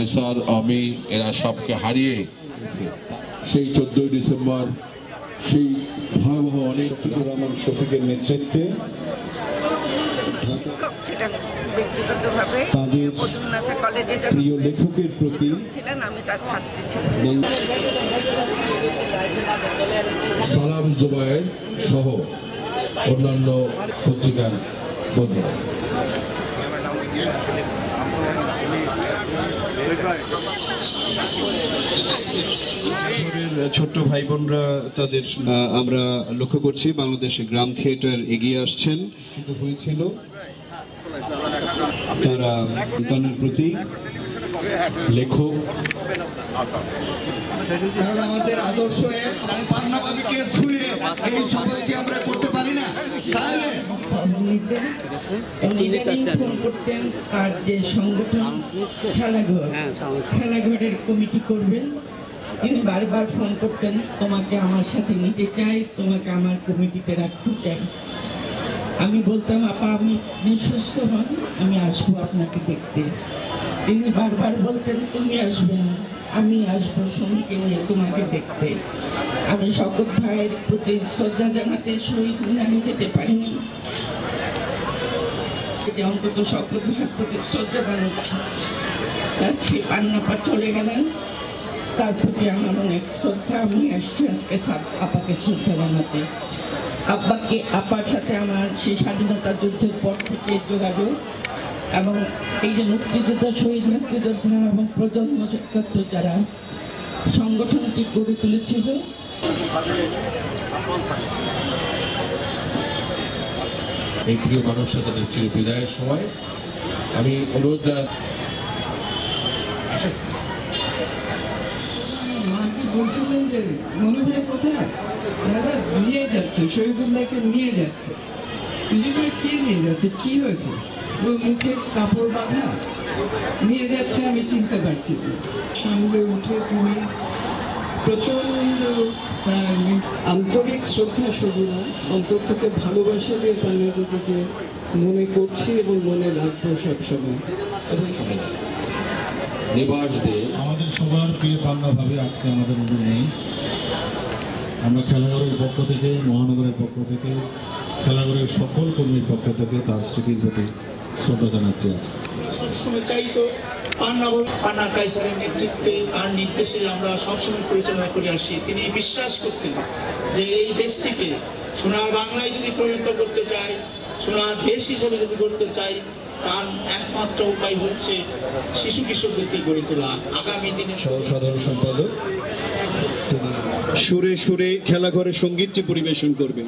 Professor আমি এরা সবকে হারিয়ে সেই চোদ্দই ডিসেম্বর সেই ভয়াবহ অনেক রহমান শফিকের নেতৃত্বে তাদের প্রিয় লেখকের প্রতি সালাম জুবায়ের সহ অন্যান্য পত্রিকার বন্ধুরা। ছোট্ট ভাই বোনরা তাদের আমরা লক্ষ্য করছি বাংলাদেশে গ্রাম থিয়েটার এগিয়ে আসছেন। হয়েছিল। তারা প্রতি লেখক। কারণ আমাদের আদর্শ এক, আমি পান্না কবিকে ছুঁয়ে এই সবাইকে আমরা করতে পারি না। তাহলে করতেন আর যে সংগঠন খেলাঘর খেলাঘরের কমিটি করবেন তিনি বারবার ফোন করতেন তোমাকে আমার সাথে নিতে চাই তোমাকে আমার কমিটিতে রাখতে চাই। আমি বলতাম আপা আমি সুস্থ হন আমি আসব আপনাকে দেখতে। তিনি বারবার বলতেন, তুমি আসবে না, আমি আসব সঙ্গীকে নিয়ে তোমাকে দেখতে। আমি শকত ভাইয়ের প্রতি শ্রদ্ধা জানাতে শহীদ মিনারে যেতে পারিনি। যে অন্তত সকল ভাইয়ের প্রতি শ্রদ্ধা জানাচ্ছি। তার সেই পান্নাপা চলে গেলেন। তার প্রতি আমার অনেক শ্রদ্ধা। আমি আসছি আজকে আপাকে শ্রদ্ধা জানাতে। আব্বাকে আপার সাথে আমার সেই স্বাধীনতা যুদ্ধের পর থেকে যোগাযোগ। এবং এই যে মুক্তিযোদ্ধা শহীদ মুক্তিযোদ্ধা এবং প্রজন্ম চক্রান্ত যারা সংগঠনটি গড়ে তুলেছিল এই প্রিয় মানুষের সাথে চির বিদায়ের সময় আমি অনুরোধ আসেন। বলছিলেন যে মনে হয় কোথায়? দাদা নিয়ে যাচ্ছে শহীদুল্লাহকে নিয়ে যাচ্ছে। কে নিয়ে যাচ্ছে? কি হয়েছে? ওর মুখে কাপড় বাঁধা? নিয়ে যাচ্ছে আমি চিনতে পারছি। সামনে উঠে তিনি নি- আন্তরিক শ্রদ্ধা শুধু না অন্তর থেকে ভালোবাসা দিয়ে থেকে মনে করছি এবং মনে রাখব সবসময়। এবং নিবাস দে। আমাদের সবার প্রিয় পান্না ভাবে আজকে আমাদের মধ্যে নেই। আমরা খেলাঘরের পক্ষ থেকে মহানগরের পক্ষ থেকে খেলাঘরের সকল কর্মীর পক্ষ থেকে তার স্মৃতির প্রতি শ্রদ্ধা জানাচ্ছি আজকে সবসময় চাইতো পান্না বল- পান্না কাইসারের নেতৃত্বে তার নির্দেশে আমরা সবসময় পরিচালনা করে আসছি। তিনি বিশ্বাস করতেন যে এই দেশটিকে সোনার বাংলায় যদি পরিণত করতে চাই সোনার দেশ হিসেবে যদি করতে চাই তার একমাত্র উপায় হচ্ছে শিশু কিশোরদেরকে গড়ে তোলা। আগামী দিনে সাধারণ সম্পাদক সুরে সুরে খেলাঘরে সঙ্গীতটি পরিবেশন করবেন।